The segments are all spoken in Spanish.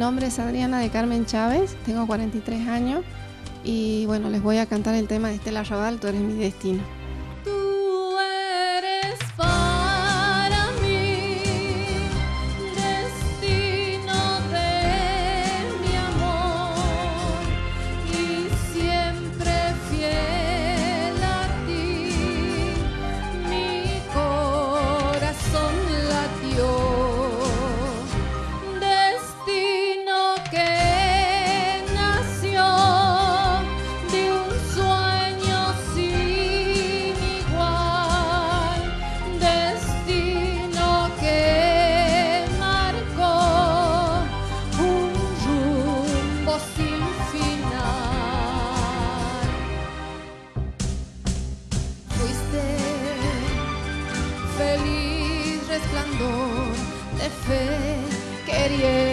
nombre es Adriana de Carmen Chávez, tengo 43 años y bueno, les voy a cantar el tema de Estela Raval, Tú eres mi destino. De fe queriéndome.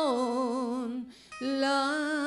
con la